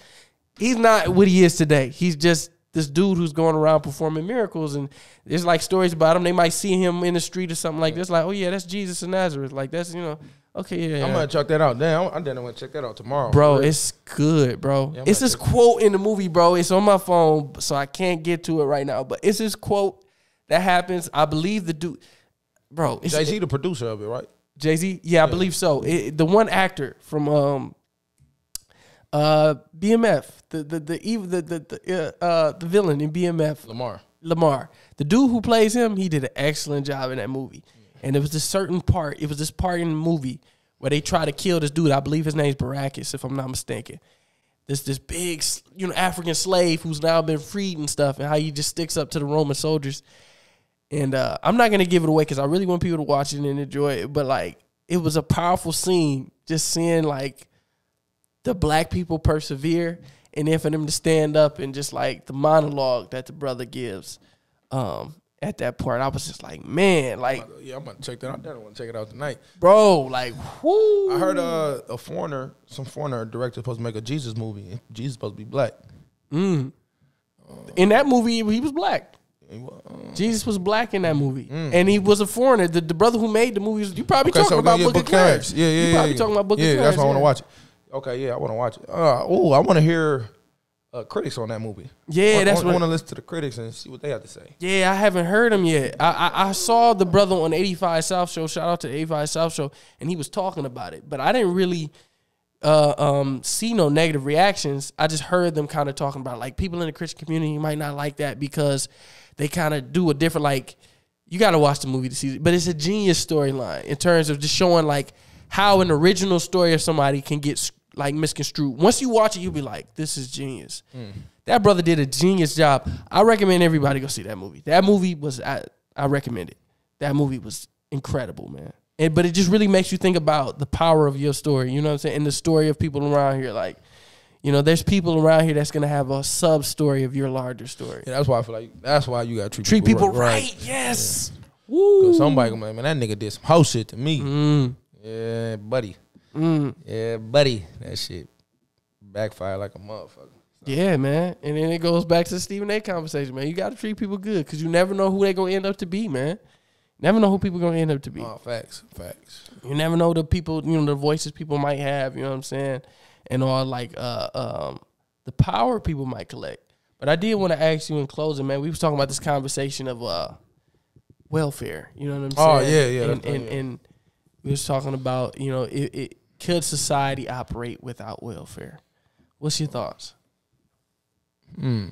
he's not what he is today. He's just this dude who's going around performing miracles, and there's like stories about him. They might see him in the street or something like this. Like, oh yeah, that's Jesus of Nazareth. Like that's you know, okay, yeah. I'm gonna check that out. Damn, I didn't want to check that out tomorrow. Bro, it's good, bro. Yeah, it's this quote in the movie, bro. It's on my phone, so I can't get to it right now. But it's this quote that happens. I believe the dude, bro. It's Jay Z, the producer of it, right? Jay Z. Yeah, I believe so. It, the one actor from um, uh, BMF, the the the evil the the the, uh, uh, the villain in BMF, Lamar. Lamar. The dude who plays him, he did an excellent job in that movie. And it was this certain part, it was this part in the movie where they try to kill this dude. I believe his name's Baracus, if I'm not mistaken. This this big, you know, African slave who's now been freed and stuff, and how he just sticks up to the Roman soldiers. And uh, I'm not gonna give it away because I really want people to watch it and enjoy it. But like, it was a powerful scene, just seeing like the black people persevere and then for them to stand up and just like the monologue that the brother gives um at that part i was just like man like Yeah, I'm gonna check that out. I want to check it out tonight. bro like whoo I heard uh, a foreigner, some foreigner director supposed to make a Jesus movie. and Jesus supposed to be black. in that movie he was black uh, jesus was black in that movie and he was a foreigner the, the brother who made the movie was, you probably Okay, talking so about yeah, book, of clarence Yeah, yeah, you yeah. probably yeah. talking about book yeah, of clarence that's why I want to watch it. Okay, yeah, I want to watch it. Uh, oh, I want to hear uh, critics on that movie. Yeah, I, that's I, what- I want to listen to the critics and see what they have to say. Yeah, I haven't heard them yet. I, I I saw the brother on 85 South Show. Shout out to 85 South Show, and he was talking about it, but I didn't really uh, um, see no negative reactions. I just heard them kind of talking about it. like people in the Christian community might not like that because they kind of do a different like. You got to watch the movie to see it, but it's a genius storyline in terms of just showing like how an original story of somebody can get like misconstrued. Once you watch it, you'll be like, "This is genius." That brother did a genius job. I recommend everybody go see that movie. That movie was I, I recommend it. That movie was incredible, man. And but it just really makes you think about the power of your story. You know what I'm saying? And the story of people around here. Like, you know, there's people around here that's gonna have a sub story of your larger story. Yeah, that's why I feel like that's why you got to treat Treat people right. right. Yes. Cause Woo. somebody, man, man, that nigga did some house shit to me. Mm. Yeah, buddy. Mm. Yeah, buddy. That shit backfired like a motherfucker. Yeah, man. And then it goes back to the Stephen A. conversation, man. You got to treat people good because you never know who they're gonna end up to be, man. Never know who people gonna end up to be. Oh, facts, facts. You never know the people, you know, the voices people might have, you know what I'm saying? And all like uh um the power people might collect. But I did want to ask you in closing, man. We was talking about this conversation of uh welfare. You know what I'm saying? Oh, saying? yeah, yeah, And and, yeah. and we was talking about, you know, it, it could society operate without welfare? What's your thoughts? Hmm.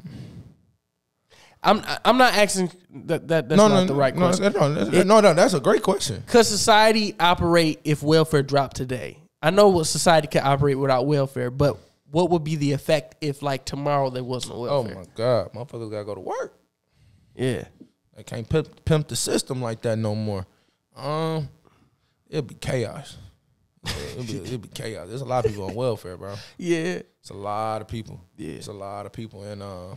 I'm I'm not asking that, that that's no, not no, the right no, question. No, no, no, no, that's a great question. Could society operate if welfare dropped today? I know what society could operate without welfare, but what would be the effect if, like, tomorrow there wasn't welfare? Oh welfare? my god, motherfuckers gotta go to work. Yeah, They can't pimp, pimp the system like that no more. Um, it'd be chaos. It'd, be, it'd be chaos. There's a lot of people on welfare, bro. yeah, It's a lot of people. Yeah. It's a lot of people, and uh,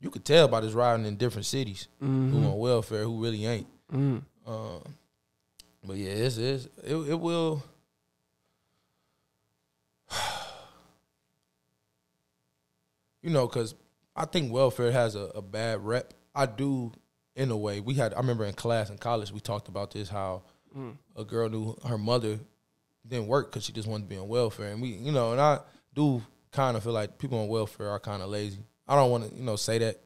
you could tell by this riding in different cities who on welfare, who really ain't. mm. Um, but yeah, it's, it's it, it will. You know, because I think welfare has a, a bad rep. I do in a way. We had I remember in class in college we talked about this how mm. a girl knew her mother didn't work because she just wanted to be on welfare, and we you know and I do kind of feel like people on welfare are kind of lazy. I don't want to you know say that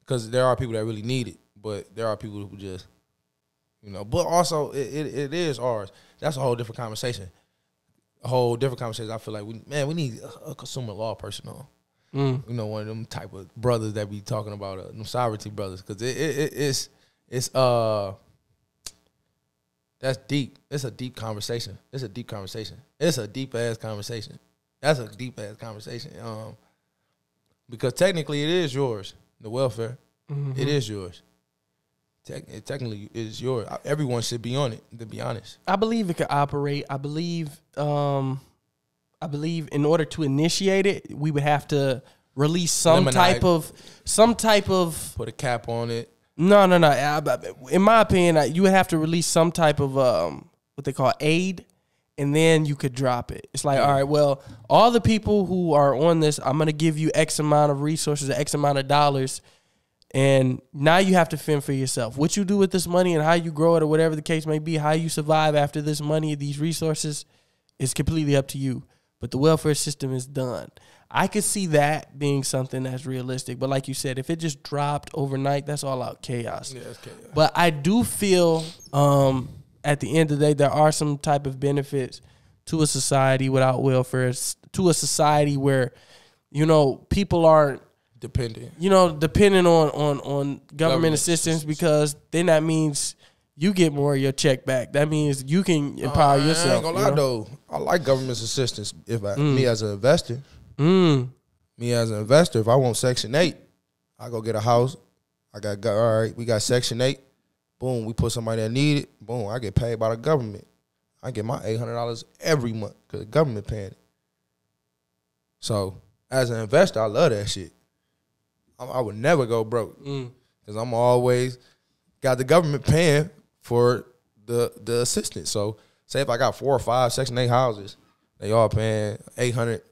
because there are people that really need it, but there are people who just you know. But also it, it, it is ours. That's a whole different conversation. A whole different conversation. I feel like we man we need a, a consumer law person on Mm. you know, one of them type of brothers that be talking about uh, them sovereignty brothers, because it, it, it, it's it's uh that's deep. It's a deep conversation. It's a deep conversation. It's a deep ass conversation. That's a deep ass conversation. Um, because technically it is yours. The welfare, Mm-hmm. it is yours. Tec- it technically is yours. Everyone should be on it. To be honest, I believe it could operate. I believe um I believe in order to initiate it, we would have to release some Lemonade. type of some type of put a cap on it. no no no. I- I- In my opinion, I- you would have to release some type of um what they call aid, and then you could drop it. It's like all right, well, all the people who are on this, I'm gonna give you X amount of resources, X amount of dollars. And now you have to fend for yourself. What you do with this money and how you grow it or whatever the case may be, how you survive after this money, these resources, is completely up to you. But the welfare system is done. I could see that being something that's realistic. But like you said, if it just dropped overnight, that's all out chaos. Yeah, chaos. But I do feel um, at the end of the day, there are some type of benefits to a society without welfare, to a society where, you know, people aren't Dependent. you know, depending on on on government, Government assistance because then that means you get more of your check back. That means you can empower I ain't yourself. gonna you know? though, I like government's assistance. If I, me as an investor, Mm. me as an investor, if I want Section Eight, I go get a house. I got, got all right. We got Section Eight. Boom, we put somebody that need it. Boom, I get paid by the government. I get my eight hundred dollars every month because the government paying it. So as an investor, I love that shit. I, I would never go broke Mm. because I'm always got the government paying for the the assistance. So say if I got four or five Section Eight houses, they all paying eight hundred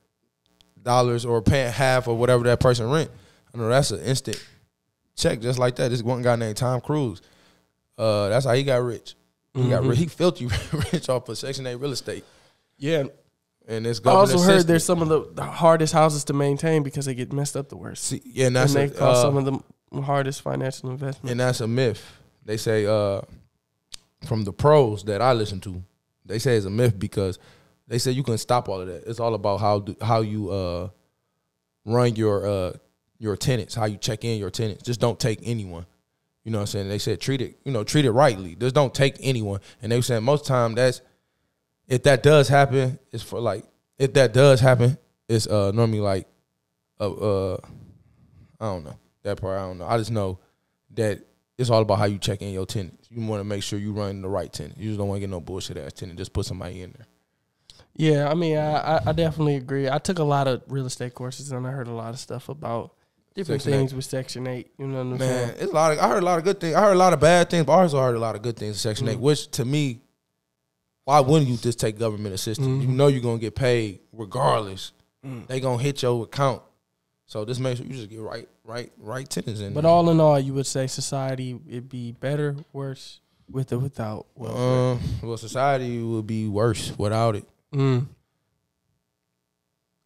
dollars or paying half or whatever that person rent. I know that's an instant check just like that. This one guy named Tom Cruise. Uh, that's how he got rich. He got ri- he filthy rich off of Section Eight real estate, Yeah. and it's I also heard there's some of the, the hardest houses to maintain because they get messed up the worst. See, yeah, and And that's they a, cost uh, some of the hardest financial investments. and that's a myth. They say uh, from the pros that I listen to, they say it's a myth because they say you can stop all of that. It's all about how do, how you uh, run your uh, your tenants, how you check in your tenants. Just don't take anyone. You know what I'm saying? They said treat it, you know, treat it rightly. Just don't take anyone. And they were saying most time that's if that does happen, it's for like if that does happen, it's uh normally like uh, uh I don't know. That part I don't know. I just know that it's all about how you check in your tenants. You want to make sure you run the right tenant. You just don't want to get no bullshit ass tenant. Just put somebody in there. Yeah, I mean, I, I, I definitely agree. I took a lot of real estate courses and I heard a lot of stuff about different Section things with Section 8. You know what I'm Man, saying? it's a lot of I heard a lot of good things. I heard a lot of bad things, but I also heard a lot of good things in Section Mm. 8, which to me, why wouldn't you just take government assistance? Mhm. You know you're gonna get paid regardless. Mm. They gonna hit your account. So this makes sure you just get right, right, right tenants in But there. all in all, you would say society it'd be better, worse with or without welfare. um, well, society would be worse without it. Mm.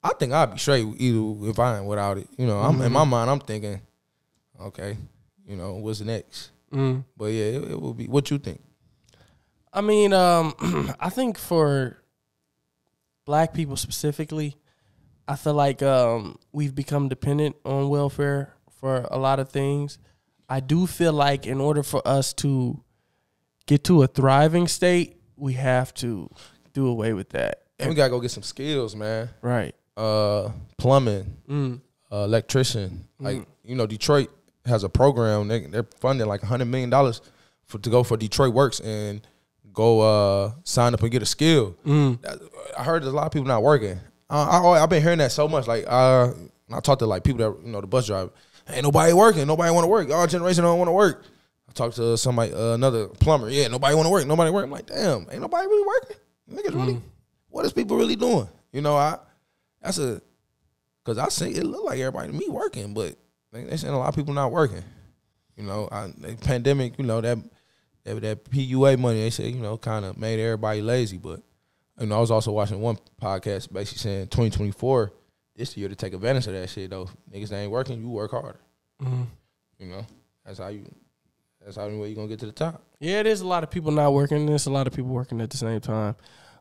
I think I'd be straight either if I ain't without it. You know, I'm in Mhm. my mind. I'm thinking, okay, you know, what's next? Mm. But yeah, it, it will be. What you think? I mean, um, I think for black people specifically, I feel like um, we've become dependent on welfare for a lot of things. I do feel like in order for us to get to a thriving state, we have to do away with that. And we gotta go get some skills, man. Right. Uh, plumbing, Mm. uh, electrician. Like Mhm. you know, Detroit has a program. They, they're funding like hundred million dollars for to go for Detroit Works and go uh, sign up and get a skill. Mm. I heard there's a lot of people not working. I, I I've been hearing that so much. Like uh, I talked to like people that you know the bus driver. Ain't nobody working. Nobody want to work. Our generation don't want to work. I talked to somebody, uh, another plumber. Yeah, nobody want to work. Nobody work. I'm like, damn, ain't nobody really working. Niggas really. What is people really doing? You know, I that's a because I say it look like everybody to me working, but they, they saying a lot of people not working. You know, I, the pandemic. You know that that, that PUA money. They said you know kind of made everybody lazy, but you know I was also watching one podcast basically saying 2024 this year to take advantage of that shit though. Niggas that ain't working, you work harder. Mhm. You know, that's how you. That's how way you gonna get to the top. Yeah, there's a lot of people not working. and There's a lot of people working at the same time.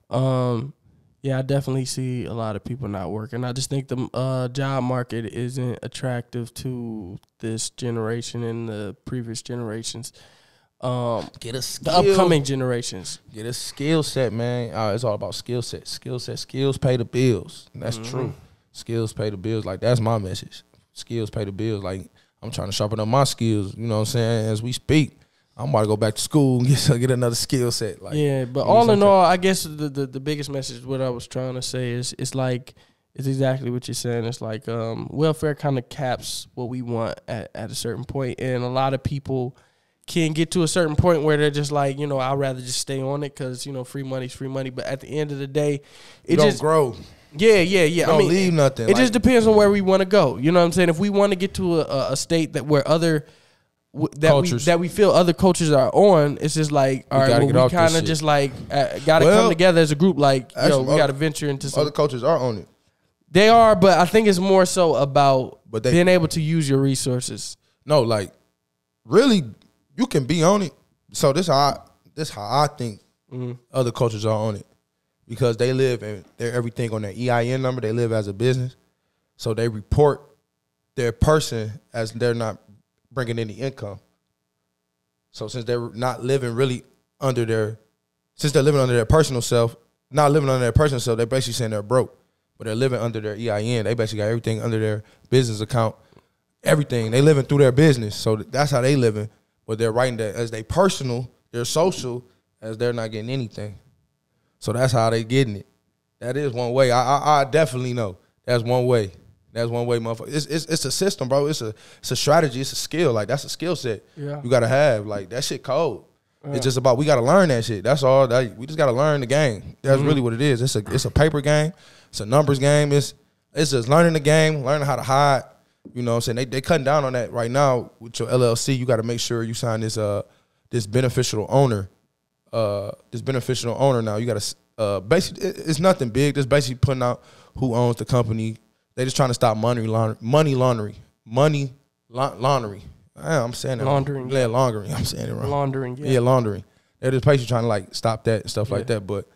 Um, yeah, I definitely see a lot of people not working. I just think the uh, job market isn't attractive to this generation and the previous generations. Um, Get a the skill. upcoming generations. Get a skill set, man. Uh, it's all about skill set. Skill set. Skills pay the bills. And that's Mhm. true. Skills pay the bills. Like that's my message. Skills pay the bills. Like I'm trying to sharpen up my skills. You know what I'm saying? As we speak, I'm about to go back to school and get get another skill set. Like yeah, but all in all, I guess the, the the biggest message what I was trying to say is it's like it's exactly what you're saying. It's like um, welfare kind of caps what we want at, at a certain point, and a lot of people can get to a certain point where they're just like, you know, I'd rather just stay on it because you know free money's free money. But at the end of the day, it don't just grow. yeah, yeah, yeah. don't I mean, leave nothing. it Like, just depends on where we want to go. You know what I'm saying? If we want to get to a- a, state that where other w- that Cultures. we that we feel other cultures are on, it's just like all right, gotta well, we kind of just like uh, got to Well, come together as a group. Like, yo, actually, we got to venture into some. other cultures are on it. they are, but I think it's more so about But they- being able to use your resources. No, like really, you can be on it. So this how I, this how I think Mhm. other cultures are on it because they live and they're everything on their EIN number. They live as a business, so they report their person as they're not bringing any income. So since they're not living really under their, since they're living under their personal self, not living under their personal self, they're basically saying they're broke, but they're living under their EIN. They basically got everything under their business account, everything. They living through their business, so that's how they living. But they're writing that as they personal, they're social, as they're not getting anything. So that's how they getting it. That is one way. I I, I definitely know. That's one way. That's one way, motherfucker. It's, it's it's a system, bro. It's a it's a strategy. It's a skill. Like that's a skill set. Yeah. You gotta have. Like that shit cold. It's just about we gotta learn that shit. That's all. That, we just gotta learn the game. That's mm-hmm. really what it is. It's a it's a paper game. It's a numbers game. It's it's just learning the game, learning how to hide. You know what I'm saying? They they cutting down on that right now with your LLC. You gotta make sure you sign this uh this beneficial owner uh this beneficial owner now. You got to uh basically it's nothing big. Just basically putting out who owns the company. They just trying to stop money laundering, money laundering, money la- laundering. I'm saying it. Laundering. Yeah, laundering. I'm saying it wrong. Laundering, yeah. Yeah, laundering. They're just basically trying to like stop that and stuff like that. But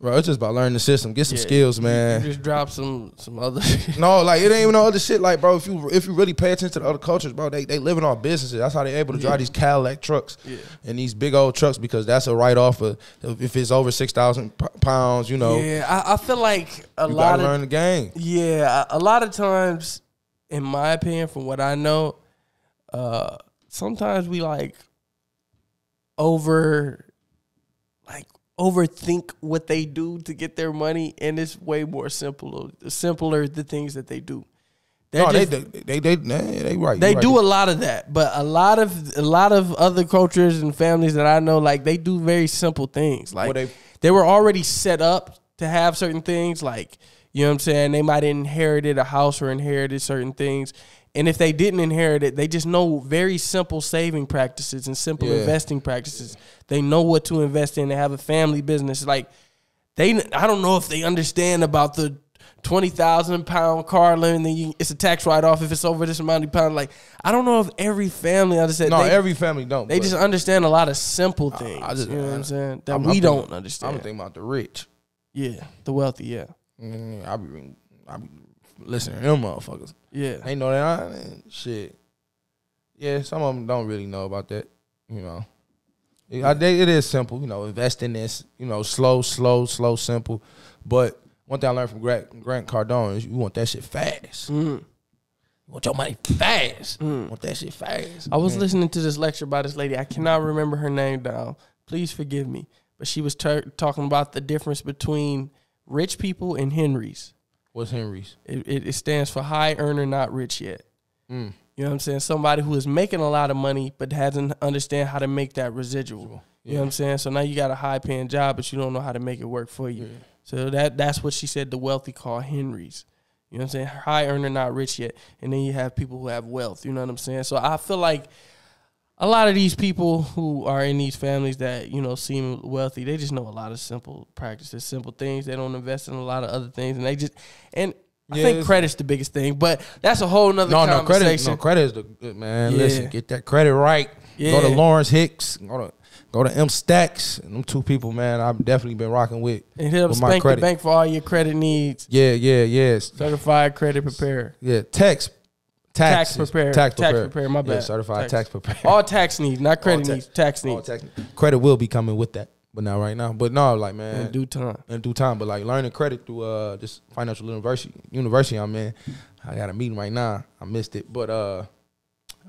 bro, it's just about learning the system, get some Yeah, skills, man. You just drop some some other. No, like it ain't even no other shit. Like, bro, if you if you really pay attention to the other cultures, bro, they they living off businesses. That's how they able to drive Yeah. these Cadillac trucks Yeah. and these big old trucks because that's a write off of if it's over six thousand pounds. You know, Yeah, I, I feel like a you lot gotta of learn the game. Yeah, a a lot of times, in my opinion, from what I know, uh, sometimes we like over, like overthink what they do to get their money, and it's way more simple. Simpler the things that they do. They're No, they, just- they they they they, they right. they right. do a lot of that, but a lot of a lot of other cultures and families that I know, like they do very simple things. Like Well, they, they- were already set up to have certain things. Like you know what I'm saying. They might have inherited a house or inherited certain things, and if they didn't inherit it, they just know very simple saving practices and simple Yeah. investing practices. They know what to invest in. They have a family business. Like they, I don't know if they understand about the twenty thousand pound car limit. Then you, it's a tax write off if it's over this amount of pound. Like I don't know if every family i understands. No, they, every family don't. they just understand a lot of simple things. I just- you know what I'm saying that I'm- we I'm don't thinking- understand. I'm thinking about the rich. yeah, the wealthy. Yeah, Mm, I be I be listening to them motherfuckers. Yeah, They know that I, shit. Yeah, some of them don't really know about that. You know, it, it is simple. You know, invest in this. You know, slow, slow, slow, simple. But one thing I learned from Grant, Grant Cardone is you want that shit fast. Mhm. You want your money fast. You want that shit fast. I was listening to this lecture by this lady. I cannot remember her name down. Please forgive me. But she was talking about the difference between rich people and Henrys. What's Henry's? It, it, it stands for high earner, not rich yet. Mm. You know what I'm saying? Somebody who is making a lot of money but hasn't understand how to make that residual. You know what I'm saying? So now you got a high paying job, but you don't know how to make it work for you. So that that's what she said the wealthy call Henrys. You know what I'm saying? High earner, not rich yet. And then you have people who have wealth. You know what I'm saying? So I feel like a lot of these people who are in these families that you know seem wealthy, they just know a lot of simple practices, simple things. They don't invest in a lot of other things, and they just and I think credit's the biggest thing. But that's a whole nother No, no credit. No credit is the good man. Yeah. Listen, get that credit right. Go to Lawrence Hicks. Go to go to M Stacks. And them two people, man, I've definitely been rocking with. And hit up Spank the. Bank for all your credit needs. Yeah, yeah, yes. Certified credit preparer. Yeah, tax. Tax Taxes. preparer. Tax Tax preparer. preparer, my Yeah, certified Tax. tax, preparer. All tax needs, not credit tax- needs. Tax All needs. tax. Credit will be coming with that, but not right now. But no, like man, in due time. in due time. But like learning credit through uh this financial university university I'm in. I got a meeting right now. I missed it, but uh,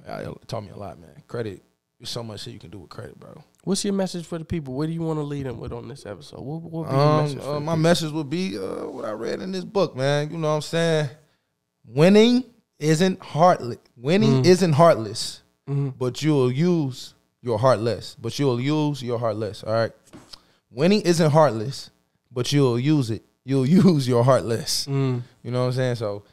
it taught me a lot, man. Credit. There's so much shit you can do with credit, bro. What's your message for the people? What do you want to lead them with on this episode? What, what be your Um, message? uh, my people? message would be uh, what I read in this book, man. You know what I'm saying? Winning isn't heartless. Winning Mm. isn't heartless, Mhm. but you'll use your heartless. But you'll use your heartless. All right. Winning isn't heartless, but you'll use it. You'll use your heartless. Mm. You know what I'm saying? So,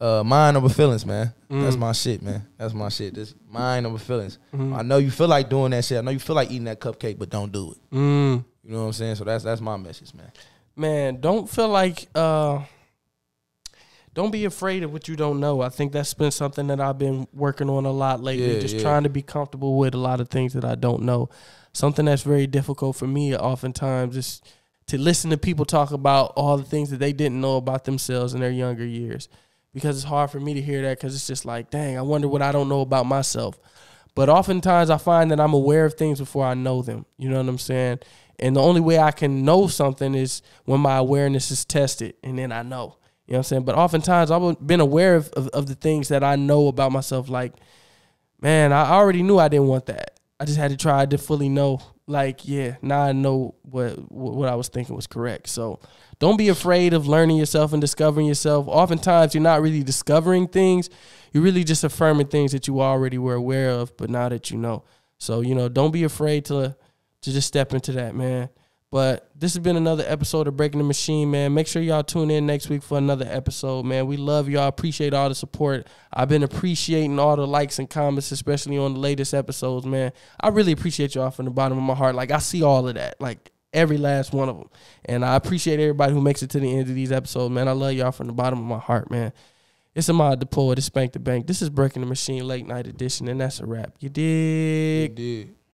uh, mind over feelings, man. That's Mm. my shit, man. That's my shit. This mind over feelings. Mhm. I know you feel like doing that shit. I know you feel like eating that cupcake, but don't do it. Mm. You know what I'm saying? So that's that's my message, man. Man, don't feel like uh don't be afraid of what you don't know. I think that's been something that I've been working on a lot lately. Yeah, just yeah. trying to be comfortable with a lot of things that I don't know. Something that's very difficult for me oftentimes is to listen to people talk about all the things that they didn't know about themselves in their younger years. Because it's hard for me to hear that because it's just like, dang, I wonder what I don't know about myself. But oftentimes I find that I'm aware of things before I know them. You know what I'm saying? And the only way I can know something is when my awareness is tested and then I know. You know what I'm saying? But oftentimes I've been aware of, of, of the things that I know about myself. Like, man, I already knew I didn't want that. I just had to try to fully know. Like, yeah, now I know what what I was thinking was correct. So don't be afraid of learning yourself and discovering yourself. Oftentimes you're not really discovering things. You're really just affirming things that you already were aware of, but now that you know. So, you know, don't be afraid to to just step into that, man. But this has been another episode of Breaking the Machine, man. Make sure y'all tune in next week for another episode, man. We love y'all. Appreciate all the support. I've been appreciating all the likes and comments, especially on the latest episodes, man. I really appreciate y'all from the bottom of my heart. Like I see all of that, like every last one of them, and I appreciate everybody who makes it to the end of these episodes, man. I love y'all from the bottom of my heart, man. It's Ahmad the poet. It's Spank the Bank. This is Breaking the Machine Late Night Edition, and that's a wrap. You dig? did.